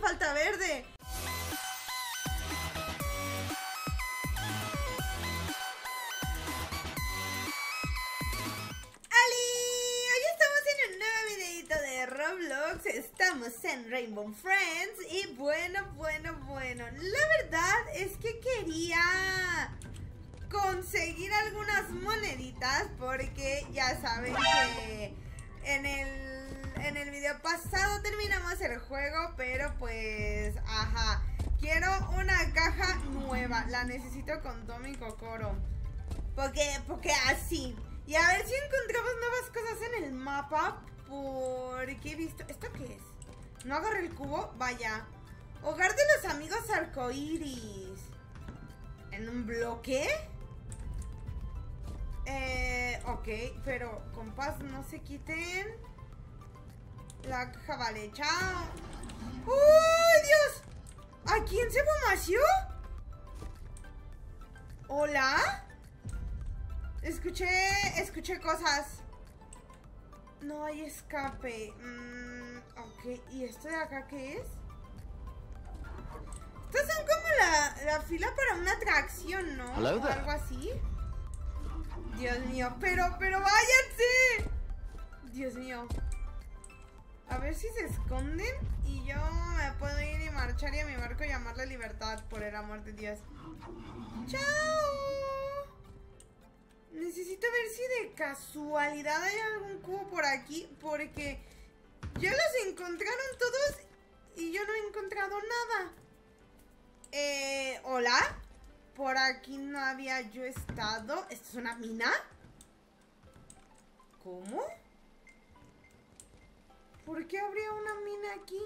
falta verde. Roblox, estamos en Rainbow Friends y bueno, bueno, bueno, la verdad es que quería conseguir algunas moneditas porque ya saben que en el, en el video pasado terminamos el juego, pero pues, ajá, quiero una caja nueva, la necesito con Tommy Kokoro, porque, porque así, y a ver si encontramos nuevas cosas en el mapa porque he visto... ¿Esto qué es? ¿No agarré el cubo? Vaya. Hogar de los amigos arcoíris. ¿En un bloque? Eh, ok, pero compás, no se quiten. La caja vale, chao. ¡Uy, Dios! ¿A quién se mació? ¿Hola? Escuché, escuché cosas. No hay escape. Mm, ok, ¿y esto de acá qué es? Estas son como la, la fila para una atracción, ¿no? O algo así. Dios mío, pero, pero váyanse. Dios mío. A ver si se esconden y yo me puedo ir y marchar y a mi barco llamarle libertad, por el amor de Dios. ¡Chao! Necesito ver si de casualidad hay algún cubo por aquí, porque ya los encontraron todos y yo no he encontrado nada. Eh, ¿hola? Por aquí no había yo estado. ¿Esto es una mina? ¿Cómo? ¿Por qué habría una mina aquí?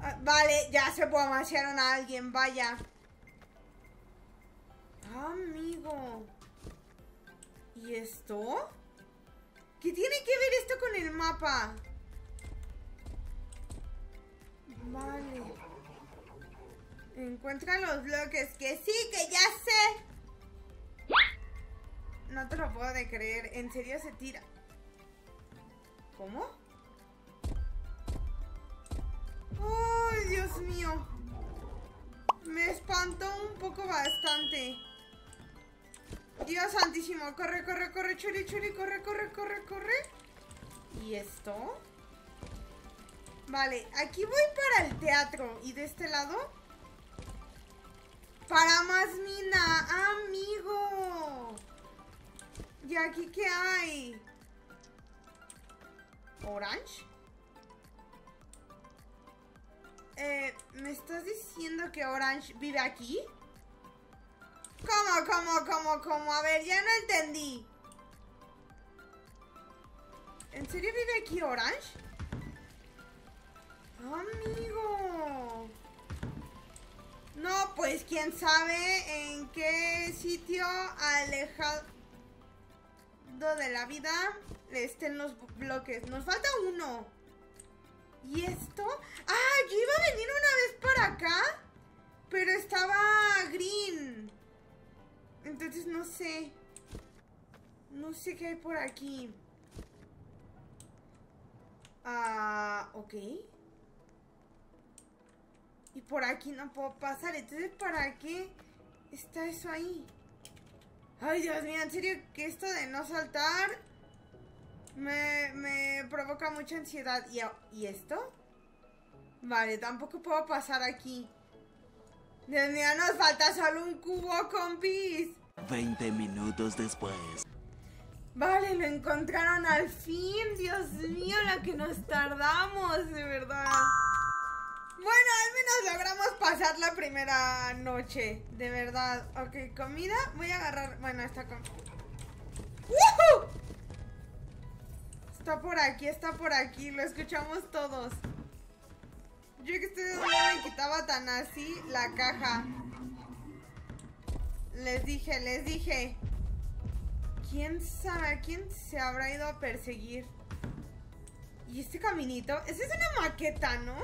Ah, vale, ya se puede a alguien, vaya. Amigo. ¿Y esto? ¿Qué tiene que ver esto con el mapa? Vale. Encuentra los bloques. Que sí, que ya sé. No te lo puedo de creer. ¿En serio se tira? ¿Cómo? ¡Ay, Dios mío! Me espantó un poco bastante. Dios santísimo, corre, corre, corre, churi, churi, corre, corre, corre, corre. ¿Y esto? Vale, aquí voy para el teatro. ¿Y de este lado? Para más mina, amigo. ¿Y aquí qué hay? ¿Orange? Eh, ¿me estás diciendo que Orange vive aquí? ¿Cómo, cómo, cómo, cómo? A ver, ya no entendí. ¿En serio vive aquí Orange? Amigo. No, pues quién sabe en qué sitio alejado de la vida estén los bloques. Nos falta uno. ¿Y esto? ¡Ah! Yo iba a venir una vez para acá. Pero estaba green. Entonces no sé. No sé qué hay por aquí. Ah, ok. Y por aquí no puedo pasar. Entonces, ¿para qué está eso ahí? Ay, Dios mío, en serio que esto de no saltar me, me provoca mucha ansiedad. ¿Y, ¿Y esto? Vale, tampoco puedo pasar aquí. Dios mío, nos falta solo un cubo, compis. 20 minutos después. Vale, lo encontraron al fin. Dios mío, la que nos tardamos, de verdad. Bueno, al menos logramos pasar la primera noche, de verdad. Ok, comida. Voy a agarrar... Bueno, esta con... Está por aquí, está por aquí. Lo escuchamos todos. Yo que estoy no me quitaba tan así la caja. Les dije, les dije. ¿Quién sabe? ¿Quién se habrá ido a perseguir? ¿Y este caminito? Esa es una maqueta, ¿no?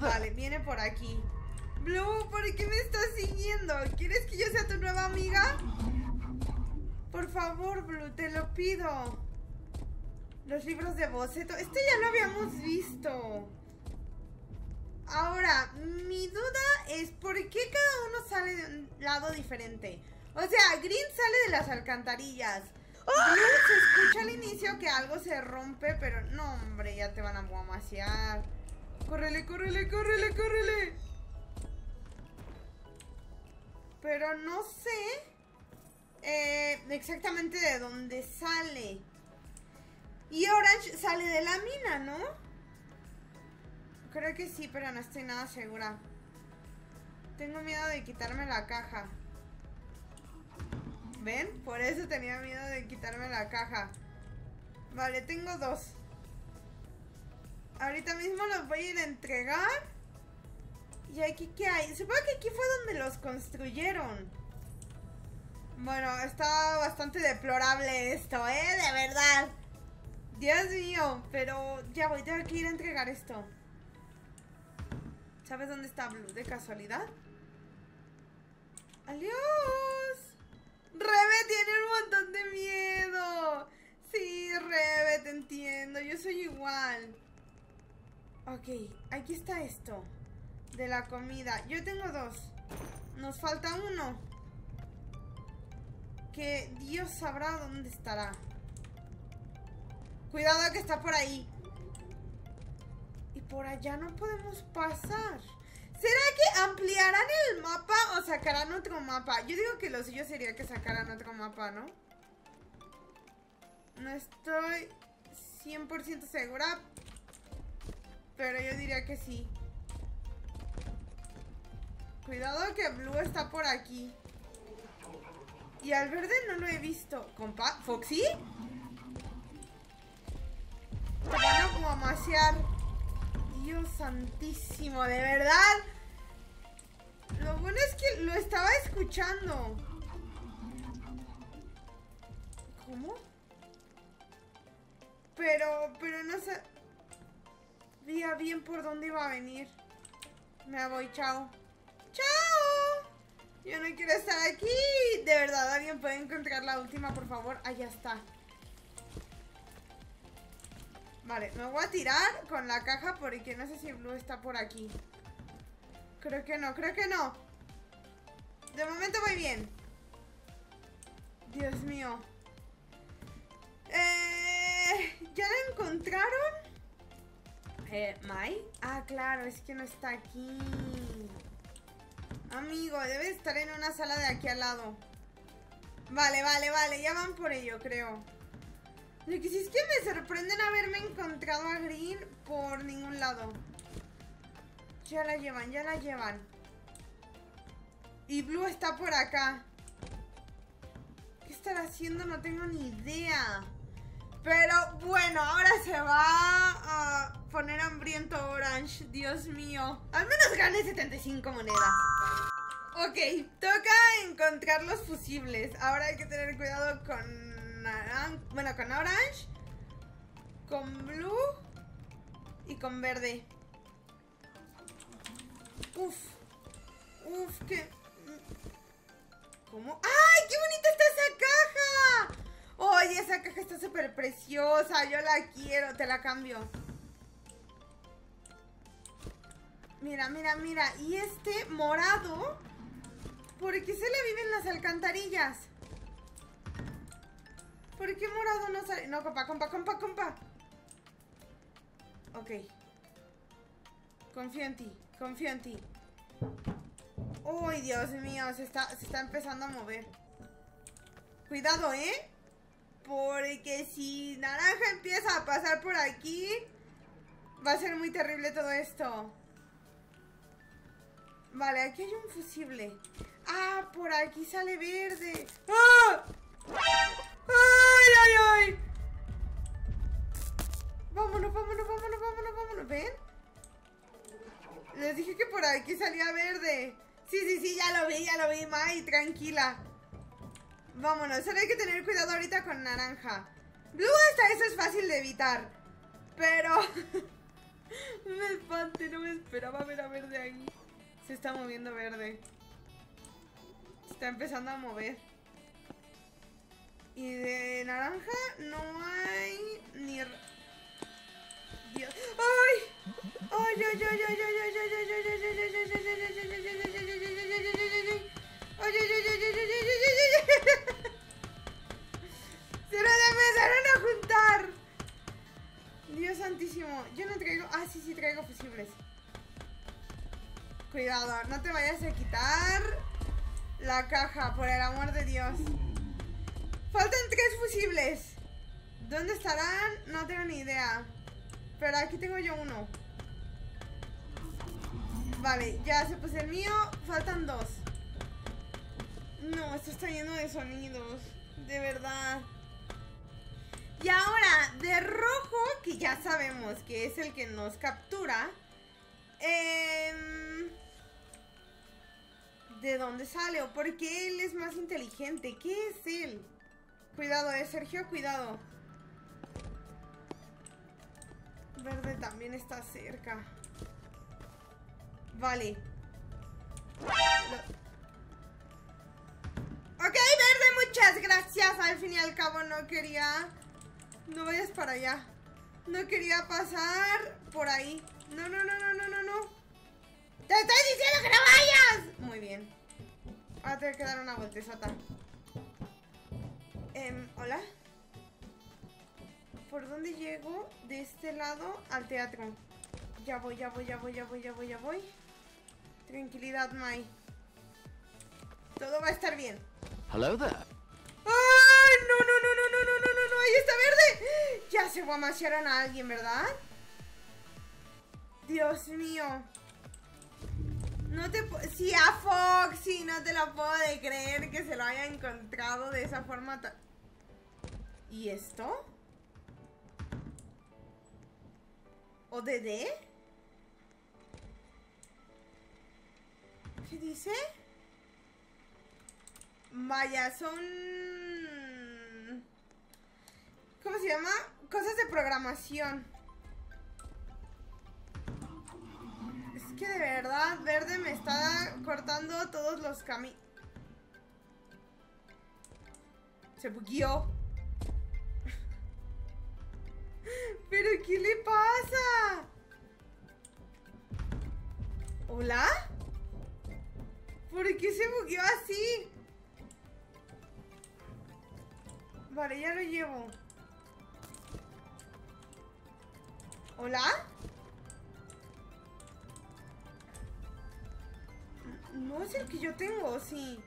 Vale, viene por aquí. Blue, ¿por qué me estás siguiendo? ¿Quieres que yo sea tu nueva amiga? Por favor, Blue, te lo pido. Los libros de boceto. Este ya lo habíamos visto. Ahora, mi duda es por qué cada uno sale de un lado diferente. O sea, Green sale de las alcantarillas. Blue se escucha al inicio que algo se rompe, pero no, hombre, ya te van a guamasear. Córrele, córrele, córrele, córrele. Pero no sé eh, exactamente de dónde sale. Y Orange sale de la mina, ¿no? Creo que sí, pero no estoy nada segura. Tengo miedo de quitarme la caja. ¿Ven? Por eso tenía miedo de quitarme la caja. Vale, tengo dos. Ahorita mismo los voy a ir a entregar. ¿Y aquí qué hay? Supongo que aquí fue donde los construyeron. Bueno, está bastante deplorable esto, ¿eh? De verdad. Dios mío, pero ya voy, tengo que ir a entregar esto. ¿Sabes dónde está Blue? ¿De casualidad? ¡Adiós! Rebe tiene un montón de miedo. Sí, Rebe, te entiendo. Yo soy igual. Ok, aquí está esto. De la comida. Yo tengo dos. Nos falta uno. Que Dios sabrá dónde estará. Cuidado que está por ahí. Y por allá no podemos pasar. ¿Será que ampliarán el mapa o sacarán otro mapa? Yo digo que lo suyo sería que sacaran otro mapa, ¿no? No estoy 100% segura. Pero yo diría que sí. Cuidado que Blue está por aquí. Y al verde no lo he visto. ¿Compa? ¿Foxy? Te van a. Dios santísimo, de verdad. Lo bueno es que lo estaba escuchando. ¿Cómo? Pero, pero no sé. Veía bien por dónde iba a venir. Me voy, chao. ¡Chao! Yo no quiero estar aquí. De verdad, ¿alguien puede encontrar la última, por favor? Allá está. Vale, me voy a tirar con la caja porque no sé si Blue está por aquí. Creo que no, creo que no. De momento voy bien. Dios mío. Eh, ¿Ya la encontraron? Eh, ¿Mai? Ah, claro, es que no está aquí. Amigo, debe estar en una sala de aquí al lado. Vale, vale, vale, ya van por ello, creo. Lo que es que me sorprenden haberme encontrado a Green por ningún lado. Ya la llevan, ya la llevan. Y Blue está por acá. ¿Qué estará haciendo? No tengo ni idea. Pero bueno, ahora se va a poner hambriento Orange. Dios mío. Al menos gane 75 monedas. Ok, toca encontrar los fusibles. Ahora hay que tener cuidado con bueno, con orange, con blue y con verde. Uf, uf, qué... ¿Cómo? ¡Ay, qué bonita está esa caja! Oye, esa caja está súper preciosa. Yo la quiero, te la cambio. Mira, mira, mira. Y este morado, ¿por qué se le viven las alcantarillas? ¿Por qué morado no sale? No, compa, compa, compa, compa. Ok. Confío en ti, confío en ti. Uy, Dios mío, se está, se está empezando a mover. Cuidado, ¿eh? Porque si naranja empieza a pasar por aquí, va a ser muy terrible todo esto. Vale, aquí hay un fusible. Ah, por aquí sale verde. ¡Ah! ¡Ay, ay, ay! Vámonos, vámonos, vámonos, vámonos, vámonos. ¿Ven? Les dije que por aquí salía verde. Sí, sí, sí, ya lo vi, ya lo vi, Mai, tranquila. Vámonos, solo hay que tener cuidado ahorita con naranja. Blue hasta eso es fácil de evitar. Pero... me espante, no me esperaba ver a verde ahí. Se está moviendo verde. Se está empezando a mover. Y de naranja no hay ni... Dios. ¡Ay! ¡Ay, ay, ay, ay, ay, ay, ay, ay, ay, ay, ay, ay, Se Dios santísimo. Yo no traigo. Ah, sí, sí, traigo fusibles. Cuidado, no te vayas a quitar la caja, por el amor de Dios. Faltan tres fusibles. ¿Dónde estarán? No tengo ni idea. Pero aquí tengo yo uno. Vale, ya se puse el mío. Faltan dos. No, esto está lleno de sonidos. De verdad. Y ahora, de rojo, que ya sabemos que es el que nos captura. Eh, ¿De dónde sale? ¿O por qué él es más inteligente? ¿Qué es él? Cuidado, eh, Sergio, cuidado. Verde también está cerca. Vale. Ok, verde, muchas gracias. Al fin y al cabo no quería... No vayas para allá. No quería pasar por ahí. No, no, no, no, no, no, no. ¡Te estoy diciendo que no vayas! Muy bien. Ahora tengo que dar una vueltezota. Eh, Hola. ¿Por dónde llego? De este lado al teatro. Ya voy, ya voy, ya voy, ya voy, ya voy, ya voy. Tranquilidad, Mai. Todo va a estar bien. Hello there. ¡Ay! No, no, no, Ahí está verde. Ya se guamasearon a alguien, ¿verdad? Dios mío. No te. Sí, a Foxy, no te la puedo de creer que se lo haya encontrado de esa forma tan... ¿Y esto? ¿O Dede? ¿Qué dice? Vaya, son... ¿Cómo se llama? Cosas de programación. Es que de verdad, Verde me está cortando todos los caminos. Se bugueó. ¿Pero qué le pasa? ¿Hola? ¿Por qué se bugueó así? Vale, ya lo llevo. ¿Hola? No es el que yo tengo, sí.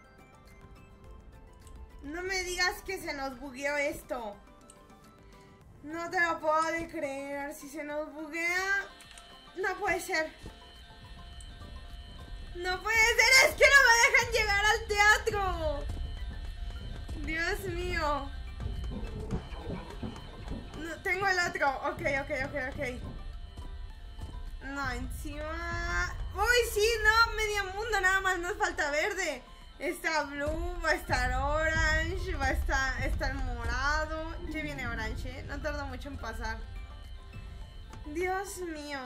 No me digas que se nos bugueó esto. No te lo puedo creer. Si se nos buguea... No puede ser. No puede ser. Es que no me dejan llegar al teatro. Dios mío. Tengo el otro. Ok, ok, ok, ok. No, encima... Uy, sí, no, medio mundo, nada más nos falta verde. Está blue, va a estar orange, va a estar, estar morado. Ya viene orange, ¿eh? no tarda mucho en pasar. Dios mío.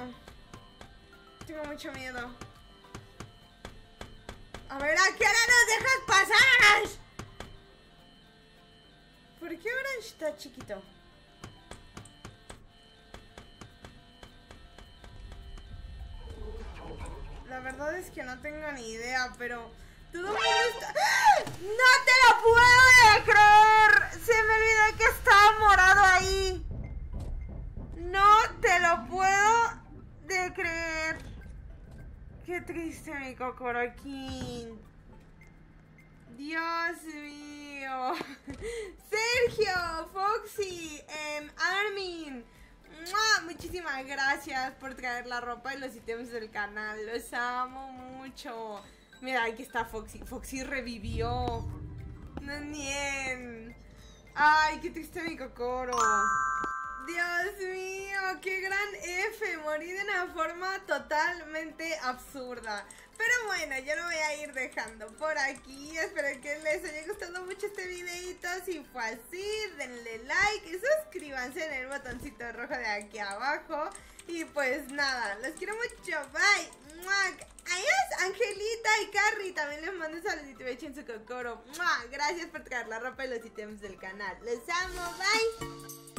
Tengo mucho miedo. A ver, ¿a qué hora nos dejas pasar, Orange? ¿Por qué Orange está chiquito? Es que no tengo ni idea, pero. ¡Ah! ¡No te lo puedo creer! Se me olvidó que estaba morado ahí. No te lo puedo de creer. Qué triste mi cocoroquín. Dios mío. Sergio, Foxy, em, Armin. Muchísimas gracias por traer la ropa y los ítems del canal. Los amo mucho. Mira, aquí está Foxy. Foxy revivió. No nien. Ay, qué triste mi cocoro. Dios mío, qué gran F. Morí de una forma totalmente absurda. Pero bueno, yo lo voy a ir dejando por aquí. Espero que les haya gustado mucho este videito. Si fue así, denle like y suscríbanse en el botoncito rojo de aquí abajo. Y pues nada, los quiero mucho. Bye. ¡Muac! Adiós, Angelito. Carlita y Carrie, también les mando saludito y en su cocoro. ¡Mua! Gracias por traer la ropa y los ítems del canal. Les amo, bye.